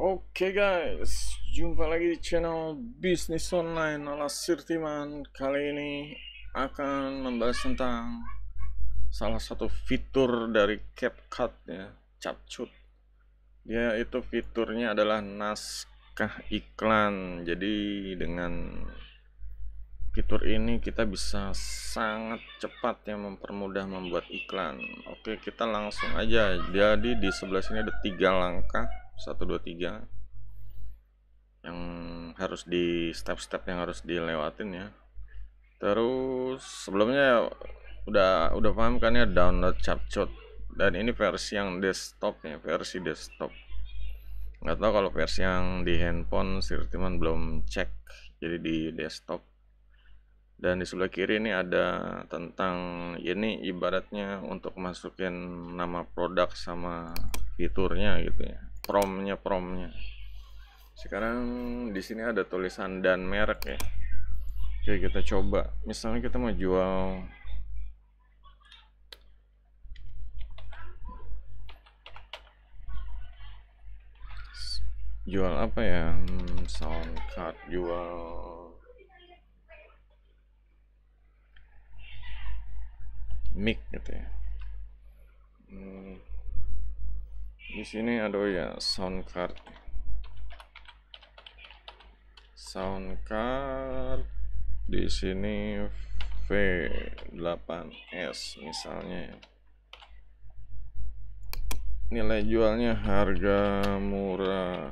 Oke guys, jumpa lagi di channel Bisnis Online. Ala Sirtiman Kali ini akan membahas tentang salah satu fitur dari CapCut ya, CapCut. Dia itu fiturnya adalah naskah iklan. Jadi dengan fitur ini kita bisa sangat cepat ya mempermudah membuat iklan. Oke kita langsung aja. Jadi di sebelah sini ada tiga langkah satu dua tiga. Yang harus di step-step yang harus dilewatin ya. Terus sebelumnya udah udah paham kan ya download CapCut dan ini versi yang desktop ya versi desktop. Nggak tahu kalau versi yang di handphone Sirtiman belum cek jadi di desktop. Dan di sebelah kiri ini ada tentang ini ibaratnya untuk masukin nama produk sama fiturnya gitu ya promnya promnya. Sekarang di sini ada tulisan dan merek ya. Oke kita coba. Misalnya kita mau jual jual apa ya? Hmm, sound card jual mic gitu ya. Hmm di sini ada ya sound card. Sound card di sini V8S misalnya. Nilai jualnya harga murah.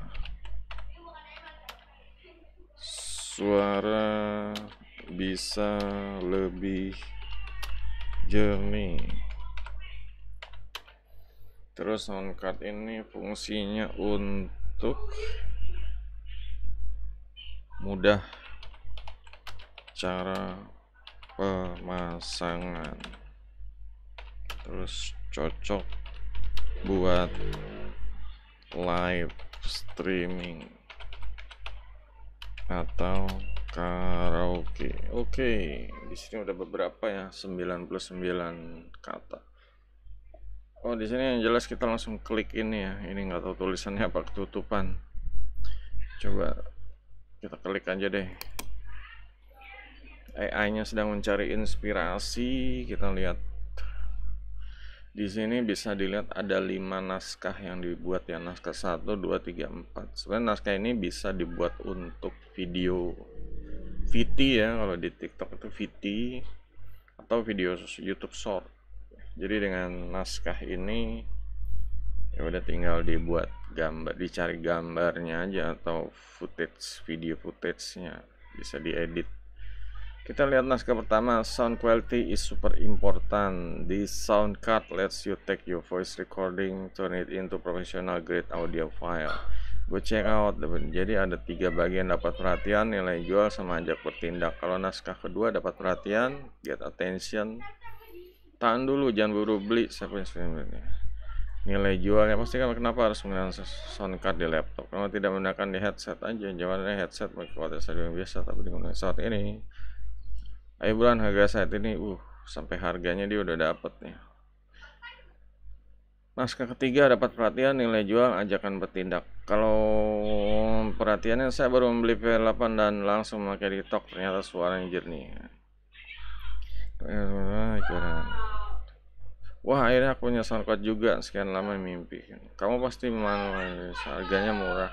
Suara bisa lebih jernih terus soundcard ini fungsinya untuk mudah cara pemasangan. Terus cocok buat live streaming atau karaoke. Oke di sini udah beberapa ya 99 kata Oh di sini yang jelas kita langsung klik ini ya. Ini nggak tahu tulisannya apa ketutupan. Coba kita klik aja deh. AI-nya sedang mencari inspirasi. Kita lihat di sini bisa dilihat ada lima naskah yang dibuat ya naskah 1 2 3 4 sebenarnya naskah ini bisa dibuat untuk video VT ya kalau di TikTok itu VT atau video YouTube Short jadi dengan naskah ini ya udah tinggal dibuat gambar dicari gambarnya aja atau footage video footage-nya bisa diedit. Kita lihat naskah pertama sound quality is super important. This sound card lets you take your voice recording turn it into professional grade audio file. Go check out. Jadi ada tiga bagian dapat perhatian nilai jual sama ajak bertindak. Kalau naskah kedua dapat perhatian get attention tahan dulu jangan buru beli. Siapa yang sebenarnya nilai jualnya. Pasti kan kenapa harus menggunakan sound card di laptop? Kalau tidak menggunakan di headset aja. Jangan headset pakai kualitas yang biasa. Tapi dengan saat ini ayo bulan harga saat ini uh sampai harganya dia udah dapet nih. Naskah ketiga dapat perhatian nilai jual ajakan bertindak. Kalau perhatiannya saya baru membeli V8 dan langsung memakai di TikTok ternyata suaranya jernih. Wah akhirnya aku punya soundcloud juga sekian lama mimpi. Kamu pasti mau harganya murah.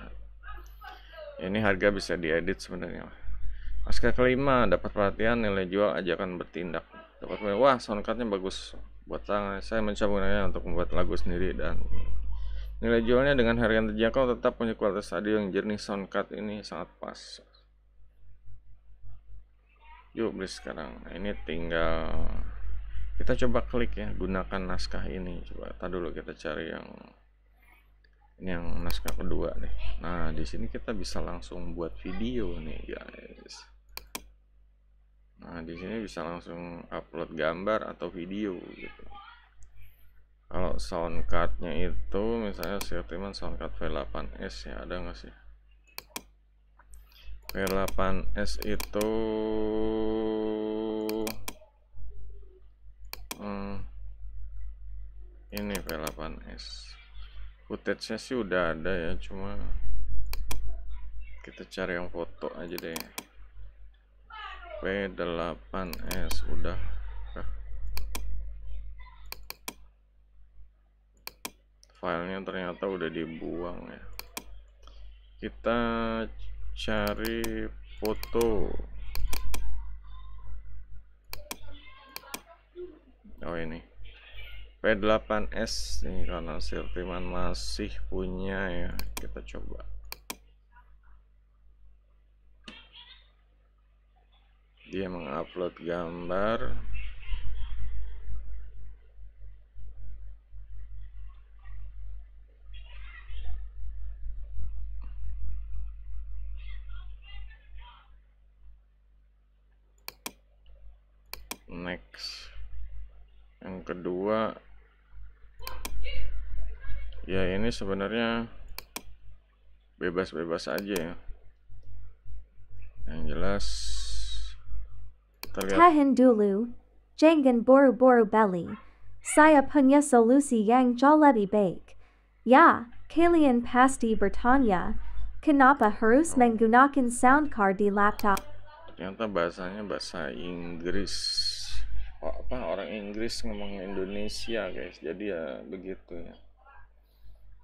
Ini harga bisa diedit sebenarnya. Naskah kelima dapat perhatian nilai jual ajakan bertindak. Dapat wah soundcardnya bagus. Buat tangan saya mencoba untuk membuat lagu sendiri dan nilai jualnya dengan harga yang terjangkau tetap punya kualitas audio yang jernih. Soundcard ini sangat pas. Yuk beli sekarang. Nah, ini tinggal kita coba klik ya gunakan naskah ini. Coba tadi dulu kita cari yang ini yang naskah kedua nih. Nah di sini kita bisa langsung buat video nih guys. Nah di sini bisa langsung upload gambar atau video gitu. Kalau sound cardnya itu misalnya Sirtiman sound card V8S ya ada nggak sih? V8S itu hmm, ini V8S footage nya sih udah ada ya cuma kita cari yang foto aja deh. P8S udah. Filenya ternyata udah dibuang ya. Kita cari foto. Oh ini P8S nih karena Sirtiman masih punya ya. Kita coba. Dia mengupload gambar. Next. Yang kedua ya ini sebenarnya bebas-bebas aja ya yang jelas terlihat Tahan dulu, jangan boro-boro beli. Saya punya solusi yang jauh lebih baik. Ya, kalian pasti bertanya, kenapa harus menggunakan sound card di laptop? ternyata bahasanya bahasa Inggris oh, apa orang Inggris ngomong Indonesia guys jadi ya begitu ya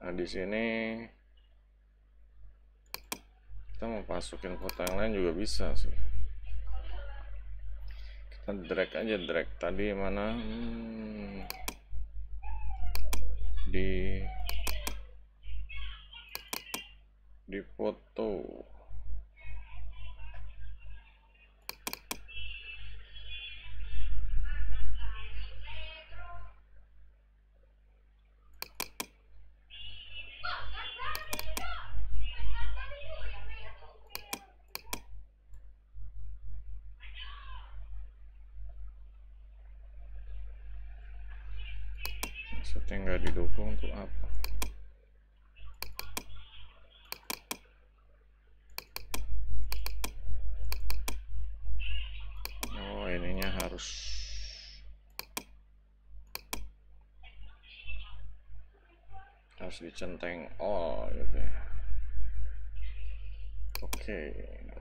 nah di sini kita mau masukin foto yang lain juga bisa sih. Kita drag aja drag tadi mana? Hmm, di di foto maksudnya nggak didukung untuk apa? Oh ininya harus harus dicenteng. All gitu ya. Oke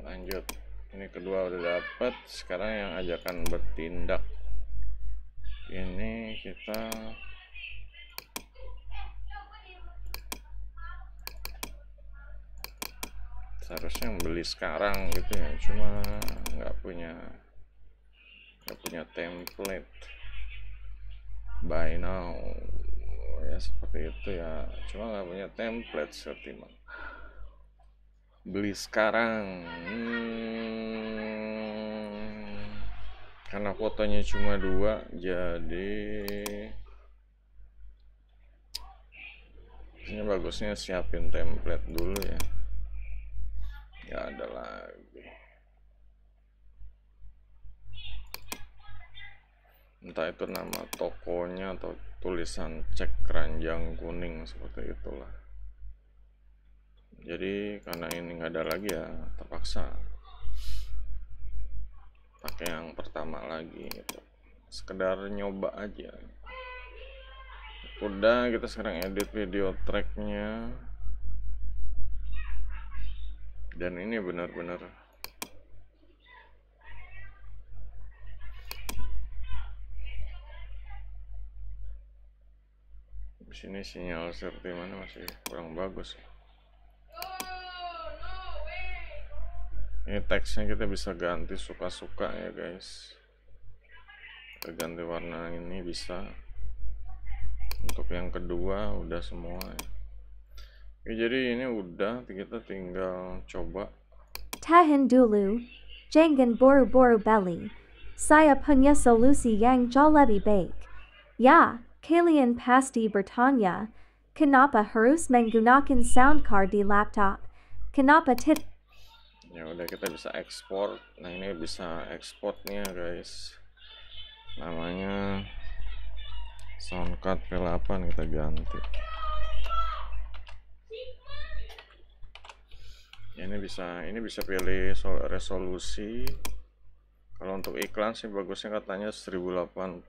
lanjut. Ini kedua udah dapet. Sekarang yang ajakan bertindak. Ini kita seharusnya beli sekarang gitu ya. Cuma nggak punya nggak punya template. Buy now. Ya seperti itu ya. Cuma nggak punya template Sertiman beli sekarang. Hmm, karena fotonya cuma dua jadi ini bagusnya siapin template dulu ya nggak ada lagi. Entah itu nama tokonya atau tulisan cek keranjang kuning seperti itulah. Jadi karena ini nggak ada lagi ya terpaksa. Pakai yang pertama lagi gitu. Sekedar nyoba aja. Udah kita sekarang edit video tracknya dan ini benar-benar di sini sinyal seperti mana masih kurang bagus. Ini teksnya kita bisa ganti suka-suka ya guys. Kita ganti warna ini bisa. Untuk yang kedua udah semua ya. Oke, jadi ini udah kita tinggal coba Tahan dulu, jangan boro-boro beli. Saya punya solusi yang jauh lebih baik. Ya, kalian pasti bertanya, kenapa harus menggunakan sound card di laptop? Kenapa tit ya udah kita bisa ekspor nah ini bisa ekspornya guys namanya soundcard P8 kita ganti ini bisa ini bisa pilih sol- resolusi. Kalau untuk iklan sih bagusnya katanya 1080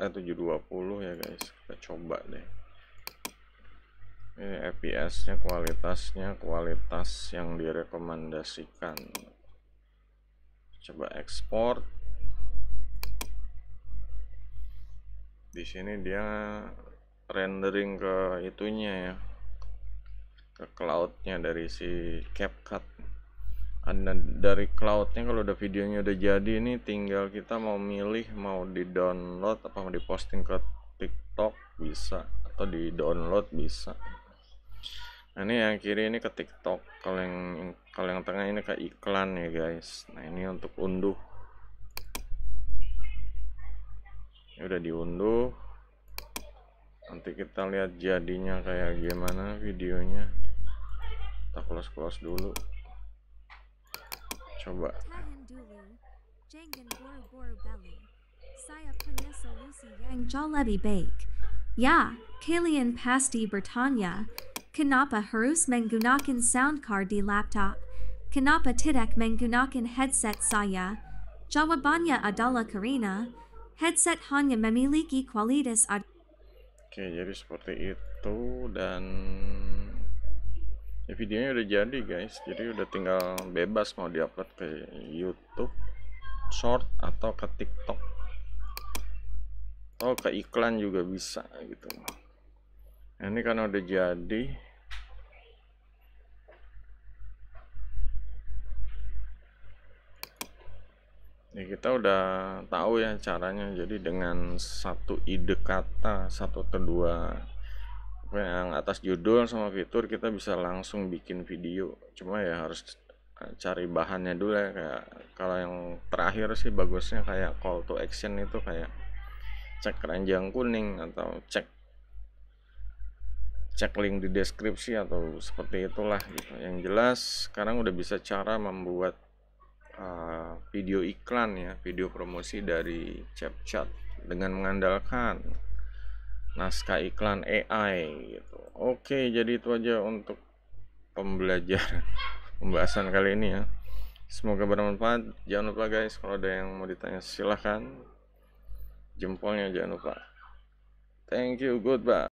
eh 720 ya guys. Kita coba deh. Ini FPS nya kualitasnya kualitas yang direkomendasikan. Coba ekspor. Di sini dia rendering ke itunya ya ke cloudnya dari si CapCut. Ada dari cloudnya kalau udah videonya udah jadi ini tinggal kita mau milih mau di download apa mau diposting ke TikTok bisa atau di download bisa. Nah ini yang kiri ini ke TikTok kalau yang kalau yang tengah ini ke iklan ya guys. Nah ini untuk unduh. Ini udah diunduh. Nanti kita lihat jadinya kayak gimana videonya kita close close dulu coba. Ya, kalian pasti bertanya, kenapa harus menggunakan sound card di laptop? Kenapa tidak menggunakan headset saya? Jawabannya adalah karena headset hanya memiliki kualitas ad Oke, jadi seperti itu dan ya videonya udah jadi guys. Jadi udah tinggal bebas mau diupload ke YouTube Short atau ke TikTok atau ke iklan juga bisa gitu. Nah, ini karena udah jadi ya kita udah tahu ya caranya jadi dengan satu ide kata satu atau yang atas judul sama fitur kita bisa langsung bikin video. Cuma ya harus cari bahannya dulu ya kayak kalau yang terakhir sih bagusnya kayak call to action itu kayak cek keranjang kuning atau cek cek link di deskripsi atau seperti itulah gitu. Yang jelas sekarang udah bisa cara membuat uh, video iklan ya video promosi dari CapCut dengan mengandalkan naskah iklan AI gitu. Oke jadi itu aja untuk pembelajaran pembahasan kali ini ya. Semoga bermanfaat. Jangan lupa guys kalau ada yang mau ditanya silahkan. Jempolnya jangan lupa. Thank you goodbye